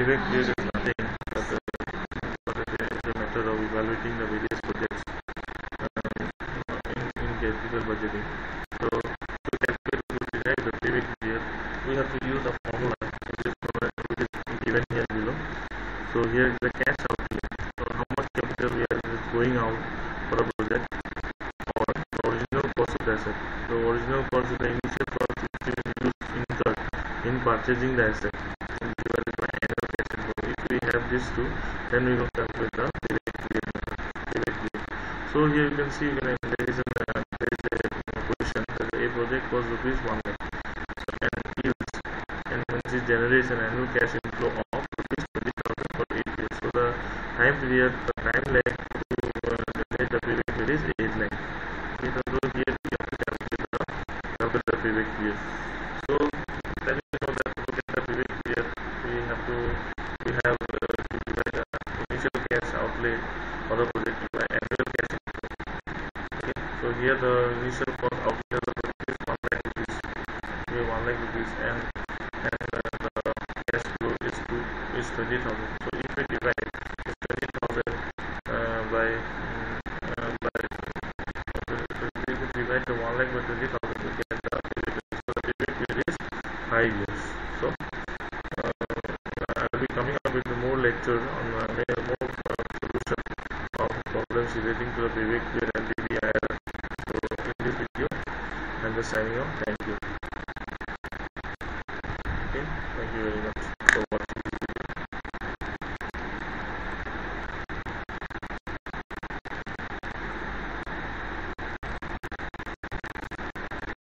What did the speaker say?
direct there is nothing, but uh, it is of evaluating the various projects uh, in, in capital budgeting. So to calculate the direct the direct there, we have to use a formula which is, which is given here below. So here is the cash outlay. So how much capital we are going out for a project or the original cost of the asset. The original cost is the initial cost is used in, in purchasing the asset. We have these two, then we will calculate the period. So here you can see when there is, an, there is a position that a project was rupees 1 lakh. So and yields and when it generates an annual cash inflow of rupees 20,000 for 8 years. So the time period, the time lag to uh, the payback period is 8 lakh. So here we have to calculate the, calculate the period. So that to get cash outlay for the project by annual. Okay, so here the initial cost of the project is 1 lakh rupees. Okay, 1 lakh rupees and and uh, the cash flow is is 20,000. So if we divide this 20,000 uh, by uh, by we divide the 1 lakh by 20,000 we get the period. So the period is 5 years. So uh, I will be coming up with more lectures on uh, relating to the and So in this video I'm just signing off. Thank you. Okay, thank you very much.